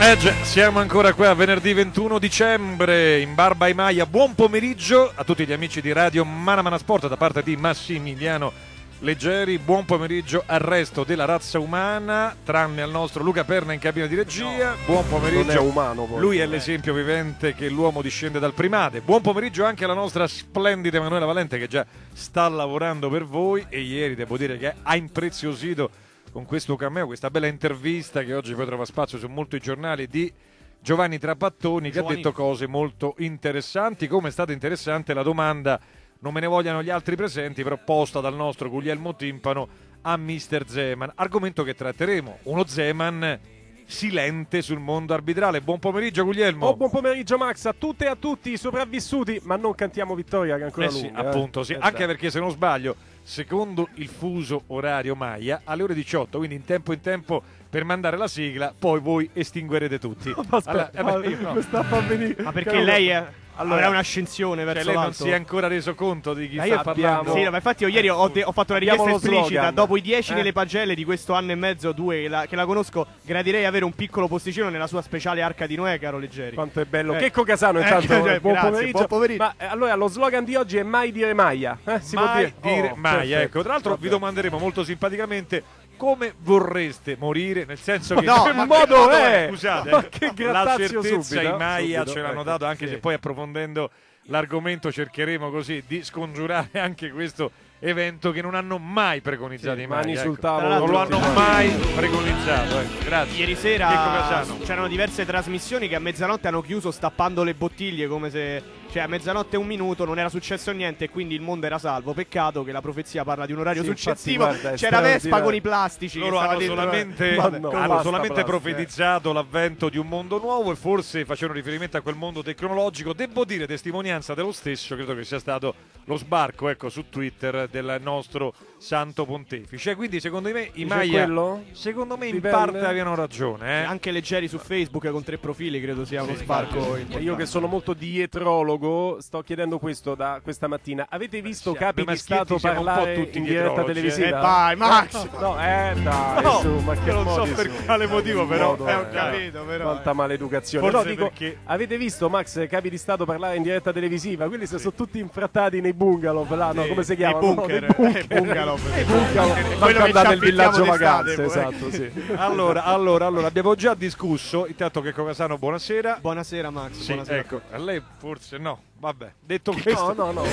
Eh già, siamo ancora qua venerdì 21 dicembre in Barba e Maia. Buon pomeriggio a tutti gli amici di Radio Manamana Sport da parte di Massimiliano Leggeri. Buon pomeriggio al resto della razza umana, tranne al nostro Luca Perna in cabina di regia. Buon pomeriggio. Non è umano poi. Lui è l'esempio vivente che l'uomo discende dal primate. Buon pomeriggio anche alla nostra splendida Emanuela Valente che già sta lavorando per voi e ieri devo dire che ha impreziosito con questo cameo, questa bella intervista che oggi poi trova spazio su molti giornali di Giovanni Trapattoni che Giovanni. ha detto cose molto interessanti, come è stata interessante la domanda, non me ne vogliano gli altri presenti, però posta dal nostro Guglielmo Timpano a Mister Zeman, argomento che tratteremo, uno Zeman silente sul mondo arbitrale. Buon pomeriggio Guglielmo. Oh, buon pomeriggio Max a tutte e a tutti i sopravvissuti, ma non cantiamo vittoria che ancora Eh sì, lunga. eh. appunto, sì. Eh, anche già. perché se non sbaglio, secondo il fuso orario Maya, alle ore 18, quindi in tempo in tempo per mandare la sigla, poi voi estinguerete tutti. Aspetta, Allora, eh, beh, ma- no. questa fa venire. Ma perché lei è, Allora, avrà un'ascensione Cioè, verso lei non l'alto? si è ancora reso conto di chi Ma sta io parlando. Sì, no, ma infatti io ieri ho, de- ho fatto una richiesta esplicita. Dopo i 10 Eh. nelle pagelle di questo anno e mezzo, due che la, che la conosco, gradirei avere un piccolo posticino nella sua speciale arca di Noè, caro Leggeri. Quanto è bello. Eh. Checco Casano, Eh, intanto. cioè, buon, grazie, pomeriggio. buon pomeriggio. Ma eh, allora lo slogan di oggi è mai dire Maia. Eh, si può mai dire, dire Oh, mai, perfetto. ecco. Tra l'altro vi Vabbè. domanderemo molto simpaticamente come vorreste morire, nel senso che No, che ma modo è? Scusate, Ma ecco, che la certezza subito, i Maya subito, ce l'hanno ecco, dato, anche sì. se poi approfondendo l'argomento cercheremo così di scongiurare anche questo evento che non hanno mai preconizzato Sì, i mani sul ecco. tavolo. Non lo hanno mai preconizzato, ecco. Grazie. Ieri sera c'erano diverse trasmissioni che a mezzanotte hanno chiuso stappando le bottiglie come se cioè a mezzanotte e un minuto non era successo niente e quindi il mondo era salvo. Peccato che la profezia parla di un orario Sì, infatti, successivo. guarda, è C'era Vespa con i plastici. che Loro hanno solamente, no, hanno solamente plastica, profetizzato l'avvento di un mondo nuovo e forse facevano riferimento a quel mondo tecnologico. Devo dire, testimonianza dello stesso, credo che sia stato lo sbarco ecco, su Twitter del nostro santo pontefice. Quindi secondo me i Maya, quello? secondo me in parte avevano ragione. eh. Anche leggeri su Facebook con tre profili credo sia uno sbarco importante. Io che sono molto dietrologo sto chiedendo questo da questa mattina. Avete visto Sì, capi di Stato maschietti siamo un po' parlare tutti in diretta dietrologi, televisiva? Eh, vai, Max! No, eh dai, No, su, ma che io non so per quale motivo, però. modo Eh, ho capito, però. Quanta maleducazione. Forse no, dico, perché- avete visto Max capi di Stato parlare in diretta televisiva? Quelli si sono tutti infrattati nei bungalow, là, no, Sì, come si nei chiamano? bunker, No, nei eh, bungalow. Nei bungalow. Quello che ci andate nel villaggio vacanze, esatto, sì. Allora, allora, allora, abbiamo già discusso. Intanto che Casano, buonasera. Buonasera Max, Sì, buonasera. ecco, a lei forse no. Vabbè, detto questo, No, no, no.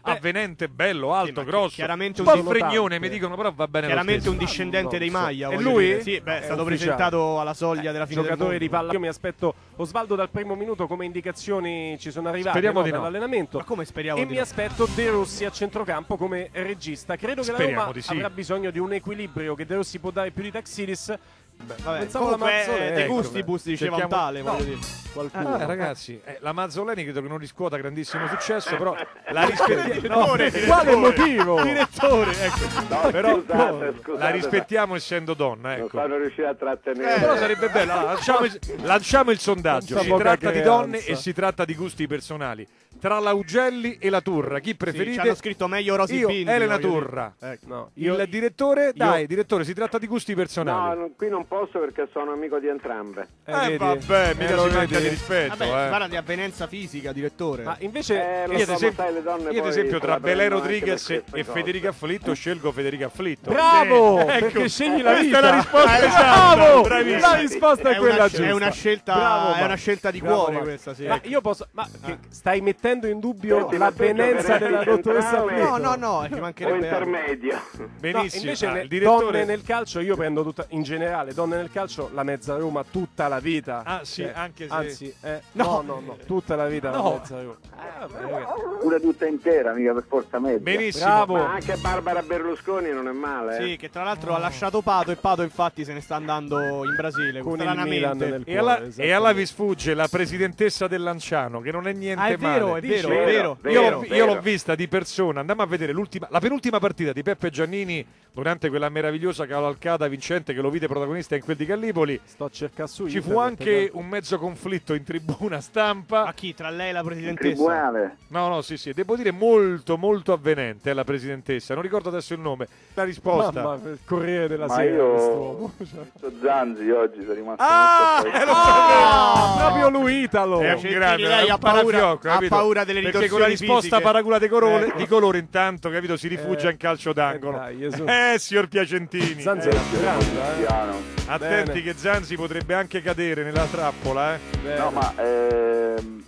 avvenente, bello, alto, ma grosso. chiaramente un un po' fregnone, mi dicono, però va bene. Chiaramente un discendente non dei. Maia. E lui? dire. Sì, beh, è stato ufficiale. presentato alla soglia della fine del giocatore di palla. Io mi aspetto Osvaldo dal primo minuto come indicazioni ci sono arrivate Speriamo no, di no. dall'allenamento. Ma come speriamo E di mi no? aspetto De Rossi a centrocampo come regista. Credo che la Speriamo Roma di sì. avrà bisogno di un equilibrio che De Rossi può dare più di Taxidis. Vabbè, Pensavo comunque, Mazzoleni, eh, De ecco, Gustibus diceva un cerchiamo- tale, no. voglio dire. Qualcuno. Ah, ragazzi, eh, la Mazzoleni credo che non riscuota grandissimo successo, però la rispettiamo. Quale motivo? Direttore, ecco. però Scusate, scusate, la rispettiamo essendo donna, Non ecco. sono riuscito a trattenere. Eh, però sarebbe bello. Allora, lanciamo, il, lanciamo il sondaggio. Si tratta di donne e si tratta di gusti personali. Tra l'Augelli e la Turra, chi Sì, preferite? ci hanno scritto meglio Rosy Io, Elena. Turra. Ecco. No, Il io, direttore, dai, direttore, si tratta di gusti No, personali. non- qui non posso perché sono amico di entrambe. eh, Eh, vabbè, mica Eh, si manca di rispetto, Vabbè, eh. parla di avvenenza fisica, direttore. Ma invece Eh, Io ad so, ma esempio, sai, le donne io ad esempio se tra Belè Rodriguez e queste Federica Afflitto scelgo Federica Afflitto. Bravo! Ecco, perché scegli la questa vita. è la risposta Eh, esatta, Bravo! bravissimo. La risposta è, È quella una- giusta. è una scelta- Bravo, è una scelta di Bravo, cuore questa, sì, Ma io posso Ma che- stai mettendo in dubbio l'avvenenza della dottoressa? Afflitto? No, no, no, ci O mancherebbe intermedio. Benissimo. invece il direttore nel calcio io prendo tutta in generale donne nel calcio la mezza Roma tutta la vita Ah, sì, Cioè, anche se- anzi eh, no no no tutta la vita No. la mezza Roma Eh, ragazzi. Pure tutta intera, mica per forza mezza. Benissimo. Bravo. Ma anche Barbara Berlusconi non è male. eh. Sì, che tra l'altro ha lasciato Pato e Pato infatti se ne sta andando in Brasile, con il stranamente. Milan nel E alla, cuore, e alla vi sfugge la presidentessa del Lanciano, che non è niente Ah, è vero, male. è vero, Dici? è vero. Vero, Io, vero. l'ho, io l'ho vista di persona, andammo a vedere l'ultima- la penultima partita di Peppe Giannini durante quella meravigliosa cavalcata vincente che lo vide protagonista in quel di Gallipoli. Sto a cercare su Ci fu anche però. un mezzo conflitto in tribuna stampa. A chi? Tra lei e la In presidentessa? tribunale. No, no, sì, sì, devo dire molto, molto avvenente eh, la presidentessa. Non ricordo adesso il nome. La risposta. Mamma, il Corriere della Ma Sera io. Cioè, Zanzi oggi, sono rimasto Ah, molto eh, lo Ah, proprio lui Italo. È un Cioè, grande, lei è ha paura- ha capito? paura delle Perché con la ritorsioni risposta fisiche. paragola di colore, Ecco. di colore intanto, capito, si rifugia Eh. in calcio d'angolo. Eh, dai. Eh, signor Piacentini. Zanzi Eh, era grande, eh. piano. Attenti Bene. che Zanzi potrebbe anche cadere nella trappola, eh. No, ma ehm,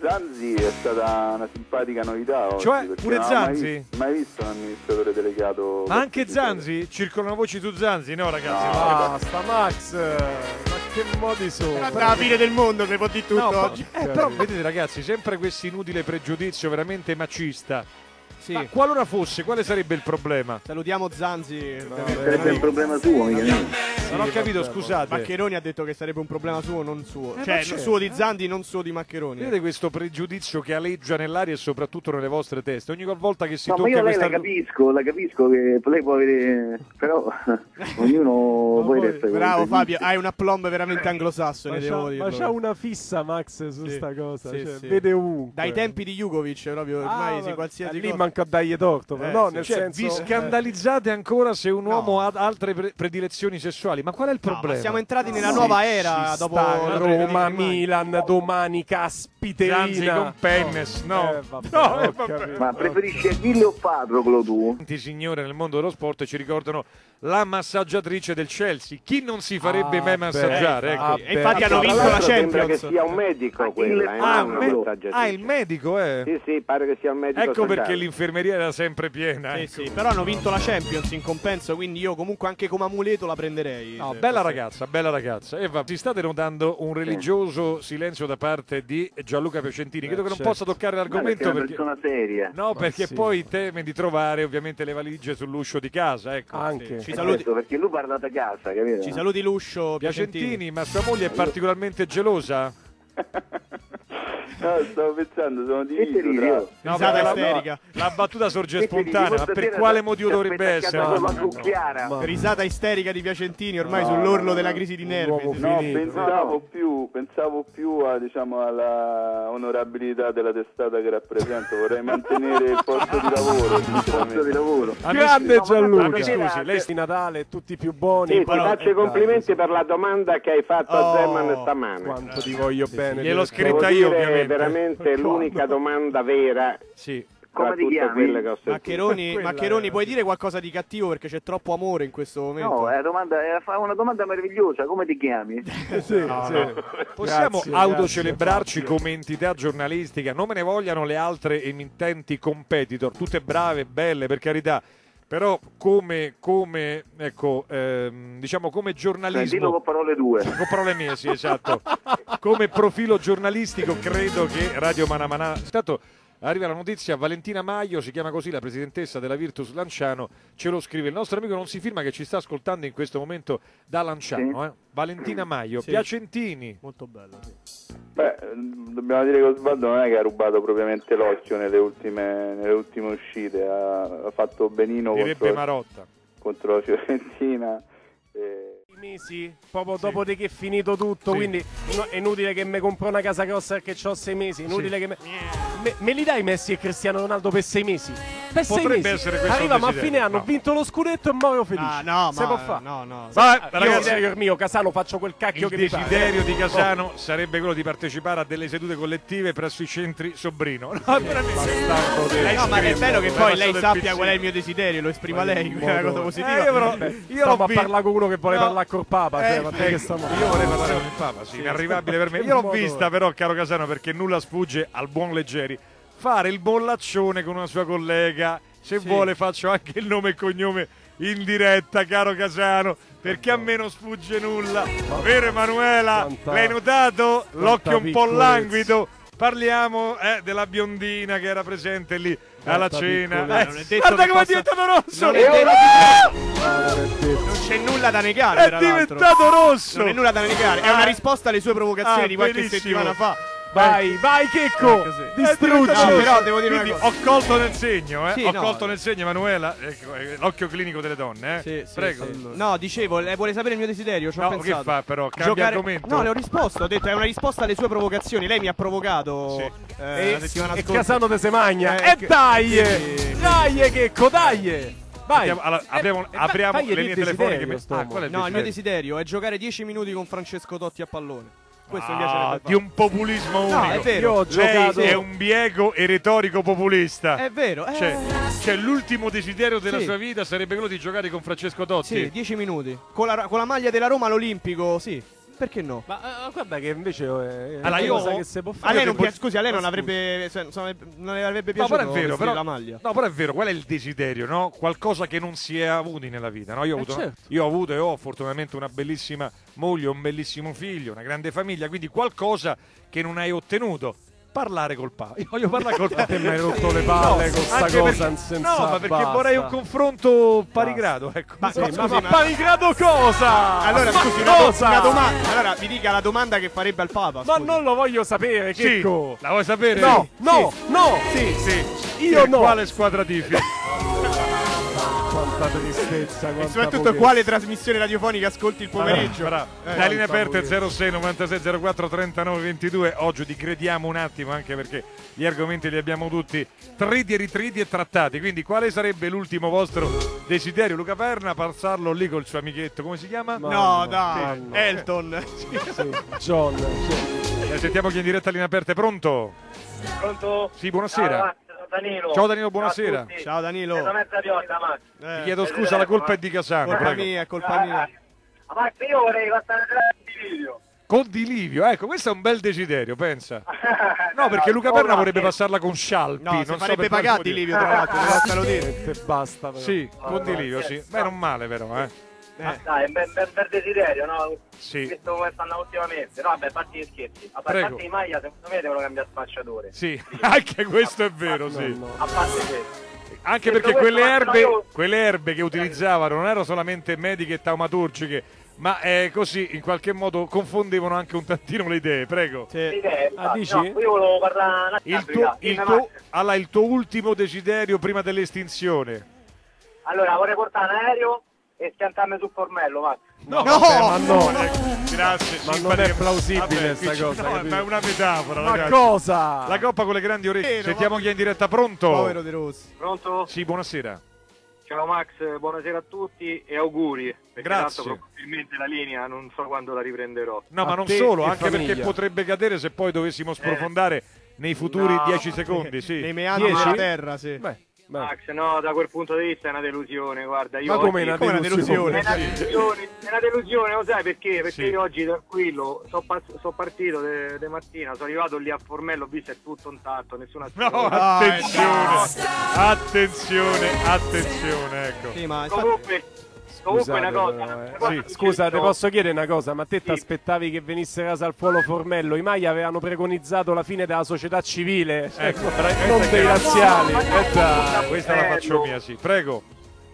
Zanzi è stata una simpatica novità oggi, Cioè, pure Zanzi? Mai, mai visto un amministratore delegato. Ma anche. Zanzi? Circolano voci su Zanzi? No, ragazzi. No. Basta, Max. Ma che modi sono? Però alla fine del mondo si può dire tutto No, oggi. eh, però vedete ragazzi, sempre questo inutile pregiudizio veramente macista. Sì. Ma qualora fosse, quale sarebbe il problema? Salutiamo Zanzi. Sarebbe un problema tuo, mica mio. non ho capito, vabbè, scusate. Maccheroni ha detto che sarebbe un problema suo, non suo. Eh, cioè, ma suo di Zanzi, non suo di Maccheroni. Vedete questo pregiudizio che aleggia nell'aria e soprattutto nelle vostre teste? Ogni volta che si No, ma tocca io lei questa la capisco, la capisco che lei può avere... Però ognuno poi resta Bravo Fabio, hai un aplomb veramente anglosassone, Ma devo c'ha, dirlo. ma c'ha una fissa Max su Sì, sta cosa, sì, cioè, sì. vede ovunque. Dai tempi di Jugovic, proprio ormai Ah, si qualsiasi cosa. Manca a dargli torto, Eh, no, sì. nel Cioè, senso vi scandalizzate ancora se un No. uomo ha altre pre- predilezioni sessuali? Ma qual è il No, ma problema? siamo entrati nella Sì, nuova ci era dopo sta, la Roma. Milan, domani caspiterina. Zanzi con Pennes, no. Eh, vabbè, No, eh, capito. Ma preferisci Achille o Patroclo tu? Tanti signore nel mondo dello sport ci ricordano la massaggiatrice del Chelsea. Chi non si farebbe Ah, mai beh, massaggiare? ecco. ah, E infatti beh, hanno vinto la Sembra che Champions. sia un medico Achille quella, eh, Ah, una me- massaggiatrice. ah, il medico, eh. Sì, sì, pare che sia un medico Ecco perché l'infermeria era sempre piena. Sì, ecco. sì, però hanno vinto la Champions in compenso, quindi io comunque anche come amuleto la prenderei. No, bella fosse- ragazza, bella ragazza. Eva, ti state notando un religioso silenzio da parte di Gianluca Piacentini. Credo che non certo. possa toccare l'argomento una perché... seria. No, Ma perché sì. poi teme di trovare ovviamente le valigie sull'uscio di casa, ecco. Anche. Ci saluti, perché lui parla da casa, capito? ci saluti Luscio Piacentini, Piacentini. ma sua moglie è particolarmente gelosa? No, stavo pensando, sono diviso tra... oh? No, Risata perché la- isterica. La battuta sorge Che spontanea, ma per quale ti- motivo ti dovrebbe essere? Ma- Risata isterica di Piacentini, ormai No, sull'orlo no, no, della no. crisi di nervi. No, pensavo più, pensavo più a, diciamo, alla onorabilità della testata che rappresento. Vorrei mantenere il posto di lavoro, Posto di lavoro. Grande no, Gianluca. scusi, lei di Natale tutti più buoni. Sì, ti faccio i complimenti per la domanda che hai fatto Oh, a Zeman stamane. Quanto ti voglio bene. Gliel'ho scritta io, dire, ovviamente. veramente l'unica domanda vera Sì. Come ti chiami? Maccheroni, Maccheroni è- puoi dire qualcosa di cattivo perché c'è troppo amore in questo momento? No, è una domanda, è fa una domanda meravigliosa, come ti chiami? Sì, sì. Possiamo Grazie, autocelebrarci grazie, come entità giornalistica, non me ne vogliano le altre emittenti competitor, tutte brave, belle, per carità, però come, come ecco, ehm, diciamo come Eh, dillo giornalismo... con parole due. Con parole mie, sì, esatto. Come profilo giornalistico credo che Radio Manamana... Intanto arriva la notizia, Valentina Maio, si chiama così la presidentessa della Virtus Lanciano, ce lo scrive. Il nostro amico non si firma che ci sta ascoltando in questo momento da Lanciano. eh. Valentina Maio, Sì. Piacentini. Molto bello. sì. Beh, dobbiamo dire che Osvaldo non è che ha rubato propriamente l'occhio nelle ultime, nelle ultime uscite, ha, ha fatto benino contro, Marotta. contro la Fiorentina. e- mesi, proprio dopo di che è finito tutto, Sì. quindi no- è inutile che mi compro una casa grossa perché ho sei mesi, inutile Sì. che me... me... me li dai Messi e Cristiano Ronaldo per sei mesi? Per sei Potrebbe mesi. essere questo Arriva, ma a desiderio, fine anno, no. ho vinto lo scudetto e muoio felice. Ah, no, Se ma può fare. no, no. Vai, Io, ragazzi, io mio, Casano, faccio quel cacchio il che mi pare. desiderio di Casano sarebbe quello di partecipare a delle sedute collettive presso i centri Sobrino. No. Lei No, ma è bello che poi lei sappia qual è il mio desiderio, lo esprima lei, è una cosa modo- positiva. Eh, io però- Beh, io l'ho a parlare con uno che vuole No. parlare col Papa, Eh, cioè, io vorrei parlare con il Papa, sì, inarrivabile per me. Io l'ho vista però, caro Casano, perché nulla sfugge al buon Leggeri, fare il bollaccione con una sua collega. Se Sì. vuole faccio anche il nome e cognome in diretta, caro Casano, perché a me non sfugge nulla. Vero Emanuela? Quanta- L'hai notato? L'occhio un po' languido. Parliamo eh, della biondina che era presente lì alla cena. Eh, detto guarda che come è diventato rosso! Non è detto- ora- Non c'è nulla da negare, È diventato rosso! Non è nulla da negare, è una Ah. risposta alle sue provocazioni Ah, di qualche benissimo. settimana fa. Vai, vai Checco! Eh, Distruggi! No, però devo dire una Quindi cosa. ho colto nel segno, eh? Sì, ho no. colto nel segno, Emanuela. Eh, l'occhio clinico delle donne, eh? Sì, sì, Prego. sì. No, dicevo, lei vuole sapere il mio desiderio? Ci ho No, pensato. che fa però? Cambia argomento? No, le ho risposto. Ho detto è una risposta alle sue provocazioni. Lei mi ha provocato Sì. eh, E, la settimana e scorsa. Casano de se magna. Eh, e dai! quindi- Dai Checco, dai! Vai! Allora, apriamo- Eh, apriamo le linee desiderio, telefoniche. Ah, No, il mio desiderio? desiderio è giocare 10 minuti con Francesco Totti a pallone. Questo Ah, di un populismo unico. No, è vero. Io ho Lei è un biego e retorico populista. È vero. eh, Cioè, cioè, l'ultimo desiderio della Sì. sua vita sarebbe quello di giocare con Francesco Totti. Sì, 10 minuti. Con la, con la maglia della Roma all'Olimpico, sì. Perché no? Ma eh, guarda che invece è Allora, una io- cosa che si può A fare. lei non piace, scusi, a lei non avrebbe, cioè, non le avrebbe No, piaciuto però è vero, però, la maglia. no, però è vero, qual è il desiderio, no? Qualcosa che non si è avuti nella vita, no? Io ho, Eh, avuto, certo. io ho avuto e ho fortunatamente una bellissima moglie, un bellissimo figlio, una grande famiglia, quindi qualcosa che non hai ottenuto. Parlare col Papa. Io voglio parlare col Papa. Te mi hai rotto le palle con sta anche cosa perché- senza No, ma perché basta. vorrei un confronto pari Basta. grado, ecco. Ma, Sì, no, ma, scusi, ma ma- panigrado cosa? Allora, Ma scusi, cosa? una domanda. Allora, mi dica la domanda che farebbe al Papa. Ma scusi. non lo voglio sapere, Sì, Checco. la vuoi sapere? No, no, no. Sì, sì. Io Per no. Quale squadra tifi? Quanta tristezza, E soprattutto pochezza. quale trasmissione radiofonica ascolti il pomeriggio? Bravo. Eh, linee quanta aperte pochezza. 06 96 04 39 22. Oggi digrediamo un attimo anche perché gli argomenti li abbiamo tutti triti e ritriti e trattati. Quindi quale sarebbe l'ultimo vostro desiderio? Luca Perna, passarlo lì col suo amichetto, come si chiama? Ma- No, Mamma, dai, mamma. Elton. Sì, John. sì. Eh, sentiamo chi è in diretta a linee aperte. Pronto? Pronto? Sì, buonasera. Sono Danilo. Ciao, Danilo, buonasera. tutti. Ciao Danilo. Max. Eh, Ti chiedo scusa, la colpa è di Casano. colpa prego. mia, è colpa mia. Ah, Max, io vorrei passare di video. Con Di Livio, ecco, questo è un bel desiderio, pensa. No, perché Luca Perna vorrebbe passarla con Scialpi. No, non si so pagati motivo. Livio, tra l'altro, lascialo dire. Basta. però. Sì, con Di Livio, sì. Beh, non male però, eh. Eh. Dai, è un bel, bel, bel desiderio, no? Sì. Visto come stanno ultimamente. No, vabbè, fatti gli scherzi. A parte di maglia, secondo me devono cambiare spacciatore. Sì, anche questo è vero, No, sì. no. A parte questo. Anche Detto perché quelle questo, erbe, io- quelle erbe che utilizzavano non erano solamente mediche e taumaturgiche, ma eh, così in qualche modo confondevano anche un tantino le idee. Prego. Sì. Idee, Ah, dici? No, io volevo parlare una Il tuo, il tuo- allora, il tuo ultimo desiderio prima dell'estinzione. Allora, vorrei portare un aereo e schiantarmi sul formello, Max. No, No! Vabbè, ma no. Grazie. Ma non è plausibile Vabbè, sta qui ci- cosa, no, ma è una metafora, Ma ragazzi. cosa? La coppa con le grandi orecchie. Vero, Sentiamo ma- chi è in diretta. Pronto? Povero De Rossi. Pronto? Sì, buonasera. Ciao Max, buonasera a tutti e auguri. Perché Grazie. tanto probabilmente la linea non so quando la riprenderò. No, A ma non solo, anche perché famiglia. potrebbe cadere se poi dovessimo sprofondare nei futuri no, 10 secondi. Sì. Nei meandri della terra, sì. Beh, beh. Max, no, da quel punto di vista è una delusione, guarda, io Ma come oggi- una delusione? È una delusione, è una delusione, lo sai perché? Perché Sì. io oggi tranquillo, sono partito de, mattina, sono arrivato lì a Formello, ho visto è tutto intatto, nessuna No, attenzione, attenzione, attenzione, ecco. Sì, ma infatti- Comunque, comunque una cosa, eh. una cosa Sì, scusa, ti io- posso chiedere una cosa? Ma te ti Sì. aspettavi che venisse rasa al fuolo Formello? I Maglia avevano preconizzato la fine della società civile, Ecco, non dei razziali. No, ma no, Eh. Questa la faccio mia, sì. Prego.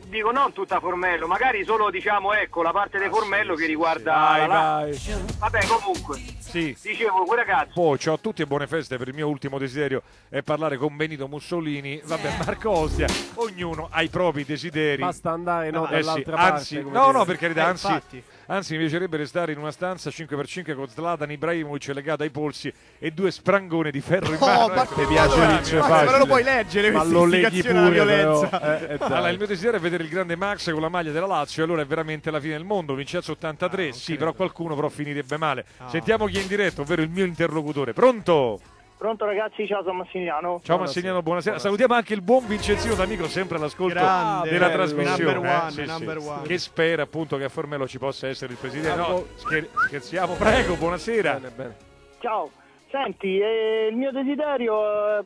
Dico non tutta Formello, magari solo diciamo ecco la parte di Formello che riguarda Vai, la- vai. Vabbè, comunque, Sì. dicevo, quei ragazzi Poi ciao a tutti e buone feste. Per il mio ultimo desiderio è parlare con Benito Mussolini. Vabbè, Marco Ostia, ognuno ha i propri desideri. Basta andare no, Eh sì, dall'altra parte. anzi, no, dire. no, per carità, Eh, anzi, infatti. Anzi, mi piacerebbe restare in una stanza 5x5 con Zlatan Ibrahimovic legato ai polsi e due sprangone di ferro in Oh, mano. ma ecco. che piace Max, facile. Ma non lo puoi leggere Ma questa lo leghi pure, però. violenza. Eh, eh. Allora, il mio desiderio è vedere il grande Max con la maglia della Lazio, e allora è veramente la fine del mondo. Vincenzo 83, sì, però qualcuno però finirebbe male. Sentiamo chi è in diretta, ovvero il mio interlocutore. Pronto? Pronto ragazzi, ciao, sono Massimiliano. Ciao Massimiliano, buonasera. Salutiamo anche il buon Vincenzino D'Amico, sempre all'ascolto Grande, della bello. trasmissione. Number eh, one, sì, sì. number one. Che spera appunto che a Formello ci possa essere il presidente. No, Bravo. scher- scherziamo, prego, buonasera. Bene, bene. Ciao, senti, eh, il mio desiderio è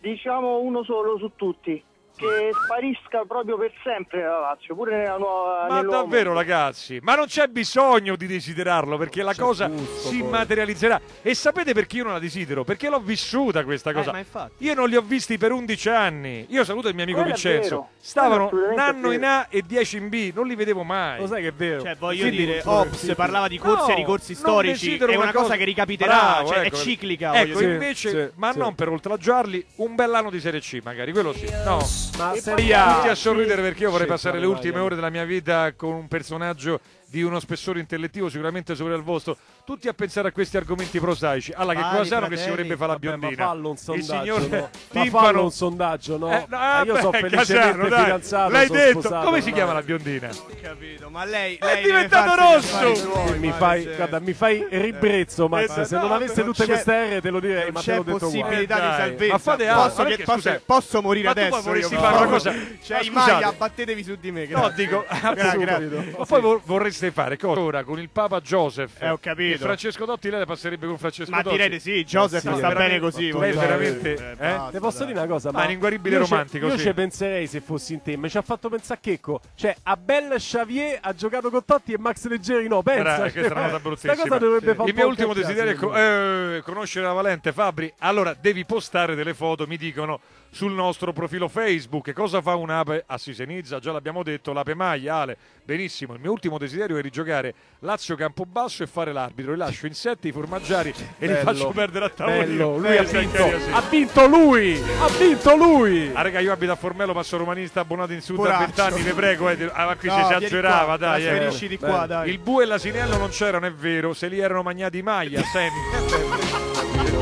diciamo uno solo su tutti. Che sparisca proprio per sempre la Lazio, pure nella nuova. Ma davvero mondo. ragazzi, ma non c'è bisogno di desiderarlo perché la cosa gusto, si poi. materializzerà. E sapete perché io non la desidero? Perché l'ho vissuta questa cosa. Eh, ma infatti. Io non li ho visti per 11 anni. Io saluto il mio amico Quello Vincenzo. Stavano un anno in. A e 10 in B, non li vedevo mai. Lo sai che è vero? Cioè, voglio Quindi dire, non- Ops sì, parlava di corsi e No, ricorsi non storici. desidero È una cosa, che ricapiterà, Bravo, cioè, ecco. è ciclica. Ecco, dire. invece, sì, ma sì. non per oltraggiarli, un bell'anno di Serie C, magari, quello sì. No. Ma E poi- Tutti a sorridere perché io vorrei passare le ultime ore della mia vita con un personaggio di uno spessore intellettivo sicuramente superiore al vostro. Tutti a pensare a questi argomenti prosaici. Alla che cosa sanno che si vorrebbe fare la Vabbè, ma biondina? fallo un Il sondaggio, signor no? Ma Timpano- fallo un sondaggio, no? Eh, no, Ah, io vabbè, sono Casano, felicemente dai. fidanzato, L'hai sono detto. sposato, Come si chiama la biondina? Ho capito, ma lei, È lei deve diventato rosso! suoi, mi ma fai, c'è- guarda, mi fai ribrezzo, Max. Eh, Se no, non avesse non tutte queste R, te lo direi, ma te l'ho detto possibilità Eh, di dai, salvezza. ma fate altro, posso, ma che- posso- morire ma adesso? poi vorresti fare una cosa- Cioè, ma i scusate. Maya, abbattetevi su di me. No, dico, ma poi vor- vorreste fare cosa? Ora con il Papa Joseph Eh, ho capito. e Francesco Dotti, lei la passerebbe con Francesco Ma Dotti. direi di sì, Joseph Sì, sta bene così. Lei veramente- dire. eh? basta, Te posso dai. dire una cosa? Ma è un inguaribile romantico, Io ci penserei se fossi in te, ma ci ha fatto pensare a Checco. Cioè, Abel Xavier ha giocato con Totti e Max Leggeri no. Pensa. Guarda, questa è una cosa bruttissima. Cosa dovrebbe Sì. fare Il mio ultimo desiderio è eh, conoscere la Valente Fabri. Allora devi postare delle foto, mi dicono, sul nostro profilo Facebook. Cosa fa un'ape a Sisenizza? Già l'abbiamo detto, l'ape maglia, Ale. Benissimo, il mio ultimo desiderio è rigiocare Lazio Campobasso e fare l'arbitro. Li lascio insetti, i formaggiari e li faccio perdere a tavolino. Lui ha Eh, che vinto. Ha vinto lui! Ha vinto lui! Ah, raga, io abito a Formello, passo romanista abbonato in sud da Poraccio. 20 anni, vi prego. Eh, ah, qui No, si esagerava, qua, dai. eh. Qua, dai. Il bue e l'asinello non c'erano, è vero, se li erano magnati maglia, sempre.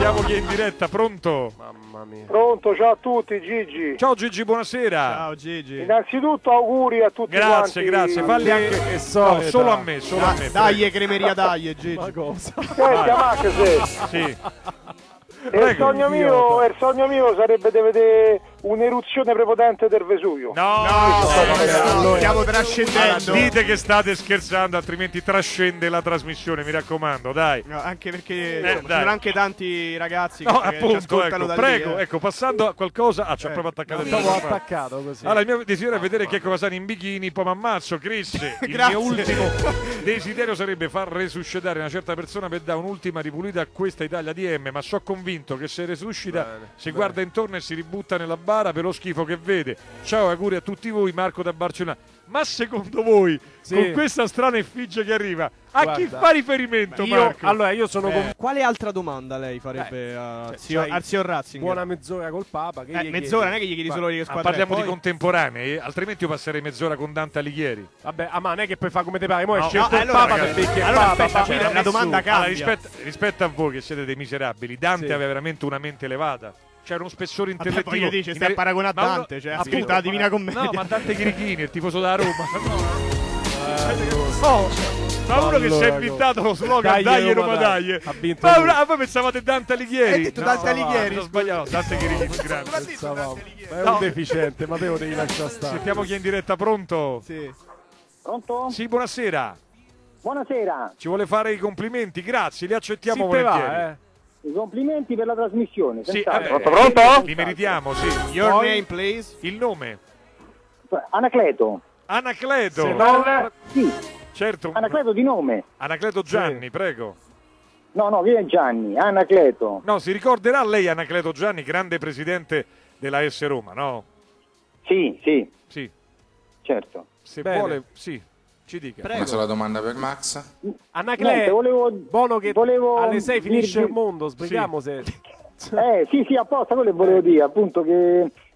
Sentiamo chi è in diretta, pronto? Mamma mia. Pronto, ciao a tutti, Gigi. Ciao Gigi, buonasera. Ciao Gigi. Innanzitutto auguri a tutti Grazie, grazie. Falli anche no, solo a me, solo a me. dai, cremeria, dai, Gigi. Ma cosa? Senti, Max, se Sì. il sogno, mio, il sogno mio sarebbe di vedere un'eruzione prepotente del Vesuvio. No, No, eh, no, stiamo trascendendo. dite che state scherzando, altrimenti trascende la trasmissione, mi raccomando, dai. No, anche perché Eh, ci sono anche tanti ragazzi No, che ci appunto, ascoltano ecco, da prego, lì, eh. ecco, passando a qualcosa... Ah, ci ha Eh, proprio attaccato il attaccato così. Allora, il mio desiderio è vedere Checco Vasani in bikini, poi mi ammazzo, Chris. Il mio ultimo desiderio sarebbe far resuscitare una certa persona per dare un'ultima ripulita a questa Italia DM, ma sono convinto che se resuscita Bene, si bene. guarda intorno e si ributta nella bara per lo schifo che vede. Ciao, auguri a tutti voi, Marco da Barcellona. Ma secondo voi, Sì. con questa strana effigie che arriva, a chi fa riferimento, io, Marco? allora, io sono Eh, con Quale altra domanda lei farebbe a cioè, zio, al zio Ratzinger? buona mezz'ora col Papa. Che Eh, gli mezz'ora, non è che gli chiedi Ma- solo di che squadra parliamo di poi- contemporanei, altrimenti io passerei mezz'ora con Dante Alighieri. Vabbè, ah, ma non è che puoi fare come te pare. Mo' è No, scelto no, il allora, Papa ragazzi, per becchi il allora Papa. aspetta, qui la domanda cambia. Allora, rispetto, rispetto a voi che siete dei miserabili, Dante Sì. aveva veramente una mente elevata. C'era uno spessore Vabbè, intellettivo. voglio dire, stai in- a paragonare a Ma Dante, cioè, ha appunto, scritto la Divina Commedia. No, ma Dante Chirichini, il tifoso da Roma. Oh, ma uno che si è inventato lo slogan Dai, Dai Roma, Roma dai. Dai. Ha vinto Ma una- a voi pensavate Dante Alighieri? Hai detto Dante Alighieri, Ho sbagliato, Dante Chirichini, grande. Pensavamo. Ma è No. un deficiente, Matteo devi lasciare stare. Sentiamo chi è in diretta, pronto? Sì. Pronto? Sì, buonasera. Buonasera, Ci vuole fare i complimenti, grazie, li accettiamo Sì, volentieri. va, eh. Complimenti per la trasmissione. Sì, eh, Pronto? Li meritiamo, sì. Your Poi- name, please. Il nome? Anacleto. Anacleto. Se non- Sì, Certo. Anacleto di nome. Anacleto Gianni, prego. No, no, viene Gianni, Anacleto. No, si ricorderà lei Anacleto Gianni, grande presidente della S Roma, no? Sì, sì, Sì, certo. se Bene. vuole, sì, ci dica. Prego. Una sola domanda per Max. Anacle, Niente, volevo- buono che volevo alle 6 finisce dirvi- il mondo, spieghiamo se... Eh, sì, sì, apposta, quello che volevo dire, appunto che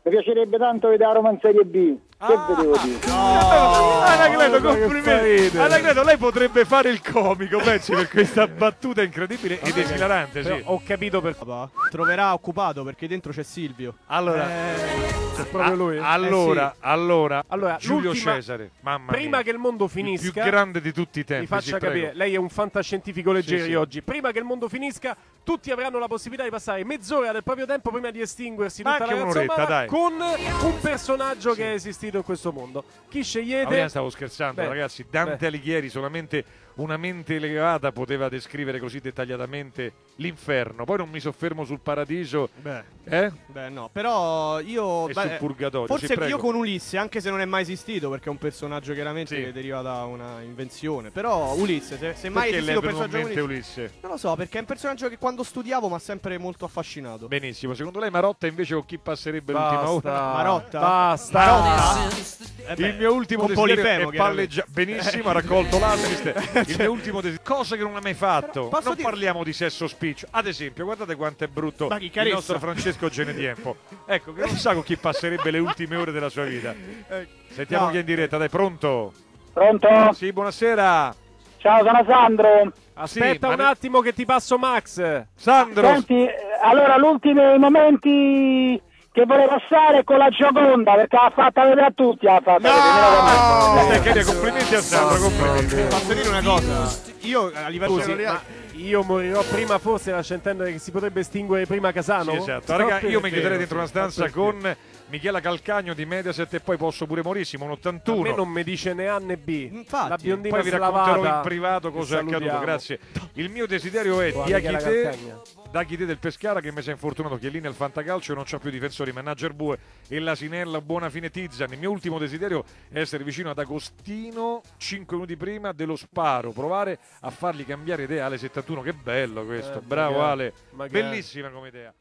mi piacerebbe tanto vedere la Roma in Serie B. Che Ah, vedevo dire? Anacleto, ma che fa complimenti. Anacleto, lei potrebbe fare il comico, pensi, per questa battuta incredibile ed esilarante, sì. ho capito per... Papà, Troverà occupato perché dentro c'è Silvio. Allora, È proprio lui? a- allora, Eh sì. allora, Allora, Giulio Cesare, mamma Prima mia. che il mondo il finisca... più grande di tutti i tempi, Mi faccia capire, prego. lei è un fantascientifico leggeri Sì, sì. oggi. Prima che il mondo finisca, tutti avranno la possibilità di passare mezz'ora del proprio tempo prima di estinguersi tutta anche la un'oretta, dai. con un personaggio che è esistito in questo mondo. Chi scegliete? io stavo scherzando, Beh, ragazzi. Dante beh. Alighieri, solamente una mente elevata poteva descrivere così dettagliatamente l'inferno. Poi non mi soffermo sul paradiso, Beh, eh? beh, no. Però io. E beh, sul purgatorio. Forse sì, io con Ulisse, anche se non è mai esistito, perché è un personaggio chiaramente Sì. che deriva da una invenzione. Però Ulisse, se, se mai le esistito è un personaggio Ulisse. Ulisse? Non lo so, perché è un personaggio che quando studiavo mi ha sempre molto affascinato. Benissimo, secondo lei Marotta invece con chi passerebbe l'ultima Basta. ora? Marotta? Basta. Marotta? Eh beh, Il mio ultimo desiderio Polifemo, è palleggiare. Benissimo, ha raccolto l'assist. Il mio ultimo desiderio. Cosa che non ha mai fatto. Non dire- parliamo di sesso spiccio. Ad esempio, guardate quanto è brutto il nostro Francesco Genetiempo. Ecco, che non sa con chi passerebbe le ultime ore della sua vita. Sentiamo no. chi è in diretta, dai, pronto? Pronto? Sì, buonasera. Ciao, sono Sandro. Aspetta Sì, un ne- attimo che ti passo Max. Sandro. Senti, eh, allora, gli ultimi momenti che vorrei passare è con la Gioconda, perché l'ha fatta vedere a tutti, l'ha fatta vedere, me. Eh, che ne- complimenti a Sandro, complimenti. Posso dire una cosa? Io a livello Scusi, ma io morirò prima forse lascia intendere che si potrebbe estinguere prima Casano? Sì, esatto. No, Raga, io mi perché? chiuderei dentro una stanza perché? con Michela Calcagno di Mediaset e poi posso pure morissimo, un A 81. me non mi dice né A né B. Infatti. La biondina Poi vi racconterò in privato cosa è accaduto. Grazie. Il mio desiderio è di Achite, D'Achite del Pescara che mi si è infortunato Chiellini al fantacalcio non c'ha più difensori, il bue e l'Asinella, buona fine Tizzan. Il mio ultimo desiderio è essere vicino ad Agostino 5 minuti prima dello sparo, provare a fargli cambiare idea alle 71. Che bello questo, Eh, bravo magari, Ale, magari. bellissima come idea.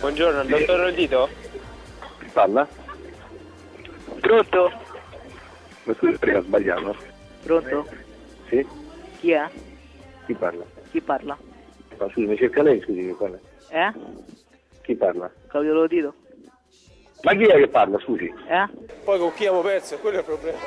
Buongiorno, il dottor Rodito? Chi parla? Pronto? Ma scusi, prima sbagliato. Pronto? Sì? Chi è? Chi parla? Chi parla? Ma scusi, mi cerca lei, scusi, chi parla? Eh? Chi parla? Claudio Rodito? Ma chi è che parla, scusi? Eh? Poi con chi avevo perso, quello è il problema.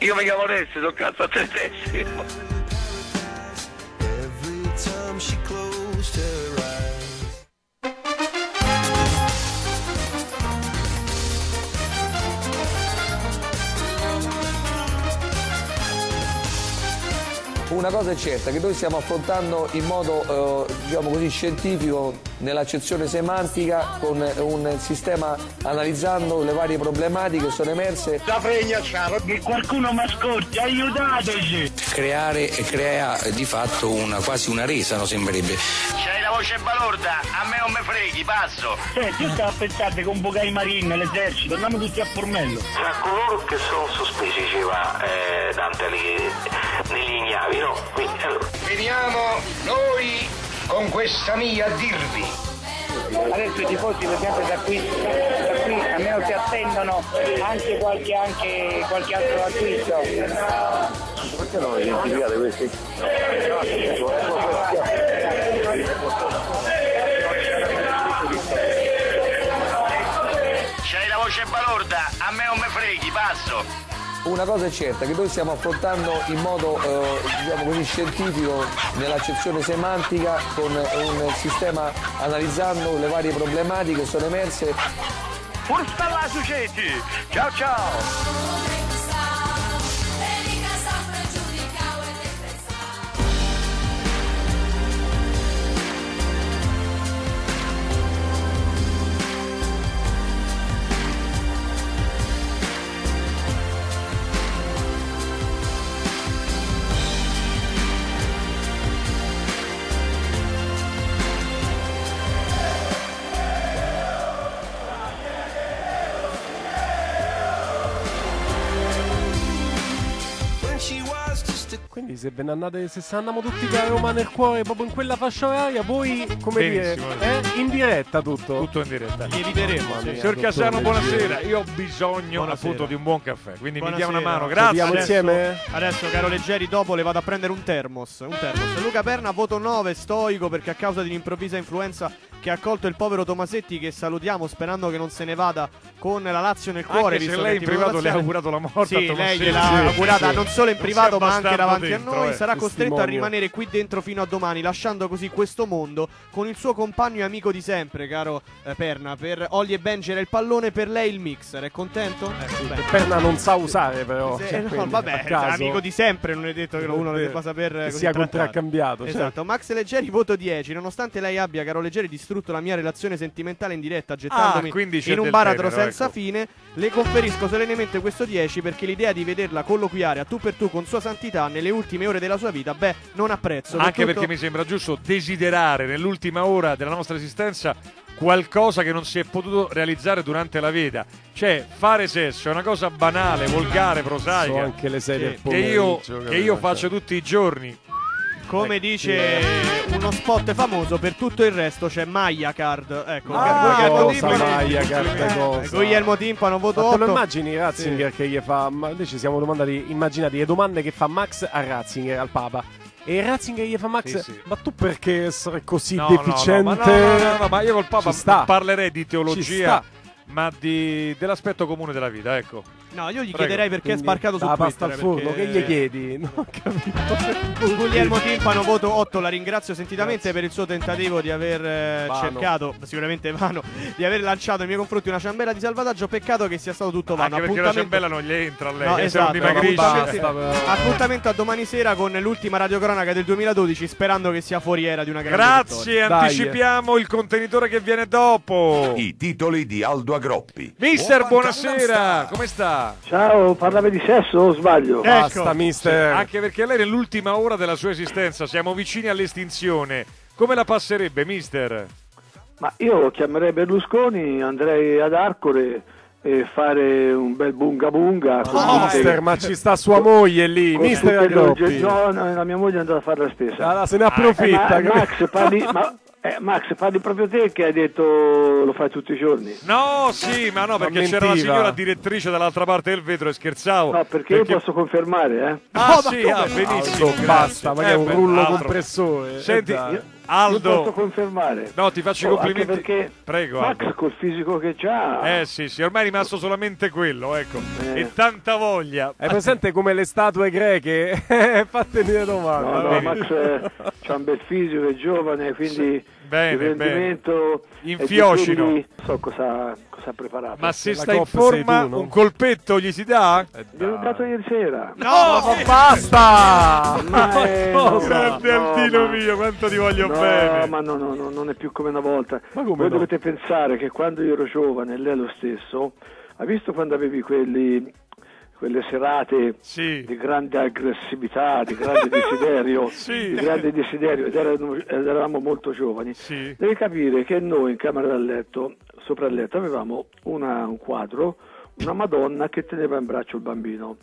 Io mi chiamo Alessio, sono cazzo a te Una cosa è certa, che noi stiamo affrontando in modo eh, diciamo così, scientifico nell'accezione semantica con un sistema analizzando le varie problematiche che sono emerse. La fregna ciao, che qualcuno mi ascolti, aiutateci! creare e crea di fatto una, quasi una resa, no, sembrerebbe. C'hai la voce balorda, a me non me freghi, passo! Senti, io stavo a pensare che convocare i marini, l'esercito, andiamo tutti a Formello. Tra coloro che sono sospesi, diceva eh, Dante negli ignavi, no? Quindi, allora. Veniamo noi con questa mia a dirvi. Adesso i tifosi vedete da qui, da qui almeno si attendono anche qualche, anche qualche altro acquisto. Perché non identificate questi? C'hai la voce balorda, a me non me freghi, passo! Una cosa è certa, che noi stiamo affrontando in modo eh, diciamo così, scientifico nell'accezione semantica con un sistema analizzando le varie problematiche che sono emerse Forza là, Sucetti! Ciao ciao! Se ve ne andate, se se andiamo tutti la Roma nel cuore proprio in quella fascia oraria, voi come Benissimo. dire, eh, in diretta tutto. Tutto in diretta. Lieviteremo. Mia, Signor Casano, buonasera. Io ho bisogno Buonasera. appunto di un buon caffè, quindi mi dia una Buonasera. mano, grazie. vediamo insieme? Adesso, caro Leggeri, dopo le vado a prendere un termos. Un termos. Luca Perna, voto 9, stoico, perché a causa di un'improvvisa influenza che ha accolto il povero Tomasetti che salutiamo sperando che non se ne vada con la Lazio nel cuore. Anche se visto lei in privato le ha augurato la morte a Sì, lei gliel'ha Sì, augurata sì. non solo in Non privato ma anche davanti dentro, a noi. eh. Sarà costretto a rimanere qui dentro fino a domani, lasciando così questo mondo con il suo compagno e amico di sempre, caro eh, Perna. Per Olli e Benji era il pallone, per lei il mixer. È contento? Beh. Perna non sa usare però. Se- cioè, no, quindi, vabbè, amico di sempre, non è detto che uno lo debba saper così sia contraccambiato, certo. Esatto, Max Leggeri voto 10, nonostante lei abbia, caro Leggeri, distrutto la mia relazione sentimentale in diretta gettandomi Ah, quindi c'è in un baratro tenero, senza ecco. fine, le conferisco solennemente questo 10 perché l'idea di vederla colloquiare a tu per tu con sua santità nelle ultime ore della sua vita, beh, non apprezzo. Anche Soprattutto- perché mi sembra giusto desiderare nell'ultima ora della nostra esistenza qualcosa che non si è potuto realizzare durante la vita. Cioè, fare sesso è una cosa banale, volgare, prosaica. So anche le sei del che io, che io faccio tutti i giorni. Come Ecco. dice uno spot famoso, per tutto il resto c'è Maya Card. Ecco, Ah, cosa, Timpano- Maya Card, cosa? Eh, Guglielmo Timpano, voto Ma te lo 8. immagini Ratzinger che gli fa. Ma noi ci siamo domandati, immaginati le domande che fa Max a Ratzinger, al Papa. E Ratzinger gli fa Max, Sì, sì. ma tu perché essere così No, no, no, deficiente? ma, no, no, no, no, ma io col Papa parlerei di teologia, ma di- dell'aspetto comune della vita, ecco. No, io gli Prego. chiederei perché Quindi, è sbarcato su la Twitter. pasta al forno, perché- che gli chiedi? Non ho capito. Guglielmo Timpano, voto 8, la ringrazio sentitamente per il suo tentativo di aver eh, Vano. cercato, sicuramente vano, di aver lanciato nei miei confronti una ciambella di salvataggio. Peccato che sia stato tutto vano. Anche perché la Appuntamento- ciambella non gli entra a lei, No, se esatto, non dimagrisce. appuntamento, Basta, appuntamento a domani sera con l'ultima radiocronaca del 2012, sperando che sia foriera di una grande Grazie, vittoria. anticipiamo il contenitore che viene dopo. I titoli di Aldo Agroppi. Mister, buonasera, come sta? Ciao, parlavi di sesso o sbaglio? Basta, mister. Anche perché lei nell'ultima ora della sua esistenza siamo vicini all'estinzione. Come la passerebbe, mister? Ma io chiamerei Berlusconi, andrei ad Arcore e fare un bel bunga bunga. Oh, mister, ma ci sta sua moglie lì, con mister no, la mia moglie è andata a fare la spesa. Ah, se ne Eh, approfitta. ma, Max, parli, ma, eh, Max, parli proprio te che hai detto lo fai tutti i giorni. No, sì, ma no, Ma perché c'era la signora direttrice dall'altra parte del vetro e scherzavo. No, perché, io posso confermare, eh. Ah, No, ma sì, ah, benissimo. Basta, ma che è un beh, rullo altro. compressore. Senti, Eh, dai. Io Aldo, posso confermare. no, ti faccio i Oh, anche complimenti. perché Prego, Max Aldo. col fisico che c'ha. Eh sì, sì, ormai è rimasto solamente quello, ecco. Eh. E tanta voglia. Hai presente come le statue greche? Fatemi una domanda. No, no. Max eh, c'ha un bel fisico, è giovane, quindi Bene, bene. è Infiocino. di quelli- Non so cosa, cosa ha preparato. Ma se La sta in forma, tu, no? un colpetto gli si dà? Gli ho dato ieri sera. No, Ma basta! Ma eh, cosa? Grande no, Altino ma- mio, quanto ti voglio No, bene. ma no, no, no, non è più come una volta. Ma come Voi no? dovete pensare che quando io ero giovane, lei lo stesso, ha visto quando avevi quelli, quelle serate Sì. di grande aggressività, di grande desiderio, Sì. di grande desiderio ed, erano- ed eravamo molto giovani. Sì. Devi capire che noi in camera da letto, sopra il letto, avevamo una- un quadro, una Madonna che teneva in braccio il bambino.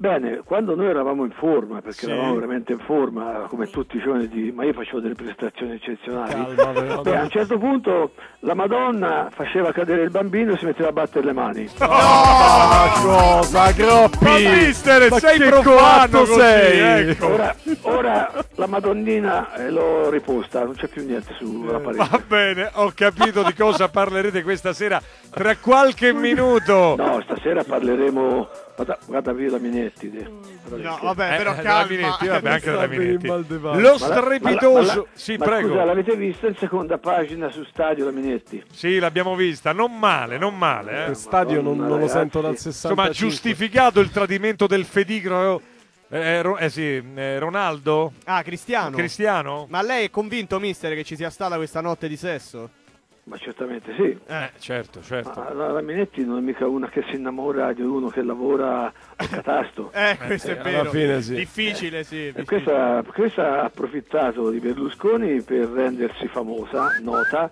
Bene, quando noi eravamo in forma, perché Sì. eravamo veramente in forma, come tutti i giorni, di, ma io facevo delle prestazioni eccezionali, Calma, però, beh, a un certo punto la Madonna faceva cadere il bambino e si metteva a battere le mani. Ma cosa, Groppi? Ma mister, Ma sei profano così, sei? ecco. Ora, ora la Madonnina eh, l'ho riposta, non c'è più niente sulla parete. Va bene, ho capito di cosa parlerete questa sera. Tra qualche minuto. No, stasera parleremo. Guarda, guarda via la Minetti. te. Guarda No, che- vabbè, Eh, però della calma. Minetti, vabbè, anche il Minetti. Lo la- ma la- strepitoso. ma la- Sì, ma prego. Scusa, l'avete vista in seconda pagina su Stadio la Minetti? Sì, l'abbiamo vista. Non male, non male. Eh. Il stadio non, non lo sento dal 60. Insomma, giustificato il tradimento del fedigro. Eh, Ro- eh sì, eh, Ronaldo? Ah, Cristiano. Cristiano? Ma lei è convinto, mister, che ci sia stata questa notte di sesso? Ma certamente sì. Eh, certo, certo. Ma la, la Minetti non è mica una che si innamora di uno che lavora al catasto. Eh, questo è alla vero. fine sì. Difficile, sì. E difficile. questa, questa ha approfittato di Berlusconi per rendersi famosa, nota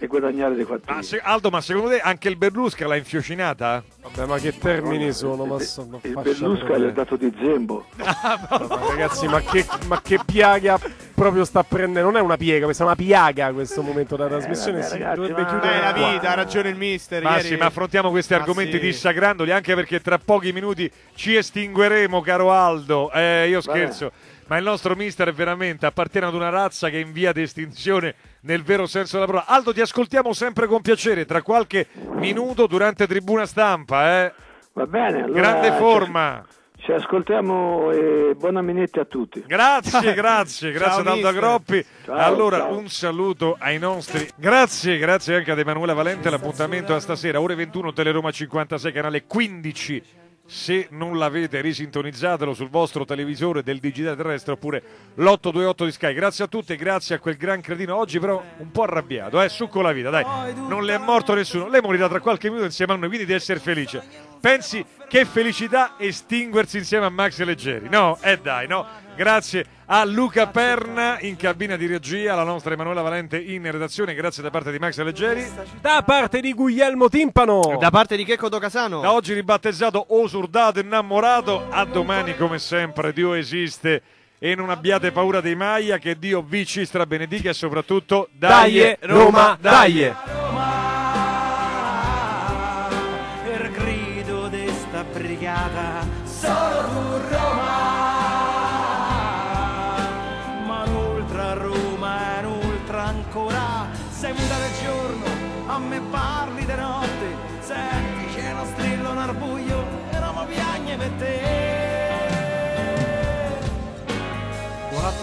e guadagnare dei quattrini. Ma se- Aldo, ma secondo te anche il Berlusca l'ha infiocinata? Vabbè, ma che termini sono? Ma sono Il Berlusca gli ha dato di Zembo. Ma ragazzi, ma che, ma che piaga proprio sta prendendo? Non è una piega, questa è una piaga questo momento della trasmissione. vabbè, si ragazzi, dovrebbe ma- chiudere Eh, la vita, ha ragione il mister. Ma ieri- sì, ma affrontiamo questi Ma argomenti sì. dissacrandoli anche perché tra pochi minuti ci estingueremo, caro Aldo. Eh, io scherzo, ma il nostro mister è veramente appartiene ad una razza che è in via di estinzione nel vero senso della parola. Aldo, ti ascoltiamo sempre con piacere. Tra qualche minuto durante tribuna stampa, eh. Va bene, allora Grande forma. Ci ascoltiamo e buon amminette a tutti. Grazie, grazie, grazie ad Aldo. Ciao, allora, ciao. un saluto ai nostri. Grazie, grazie anche ad Emanuela Valente. L'appuntamento a stasera, ore 21, Teleroma 56, canale 15. Se non l'avete, risintonizzatelo sul vostro televisore del digitale terrestre oppure l'828 di Sky. Grazie a tutti e grazie a quel gran cretino. Oggi, però, un po' arrabbiato, eh? Su con la vita, dai. Non le è morto nessuno. Lei morirà tra qualche minuto insieme a noi, quindi di essere felice. Pensi che felicità estinguersi insieme a Max Leggeri? No, eh dai, no. Grazie a Luca Perna in cabina di regia, alla nostra Emanuela Valente in redazione, grazie da parte di Max Leggeri. Da parte di Guglielmo Timpano. Da parte di Checco Docasano. Da oggi ribattezzato Osurdato Innamorato, a domani come sempre Dio esiste e non abbiate paura dei Maia, che Dio vi ci strabenedica e soprattutto Dai, Roma, dai.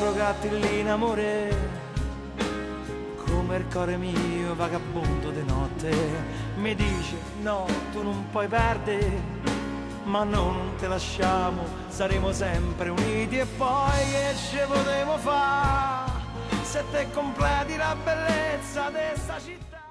Quattro gatti lì in amore. Come il cuore mio vagabondo di notte mi dice no tu non puoi perdere ma non te lasciamo saremo sempre uniti. E poi che ci potremo fare se te completi la bellezza di sta città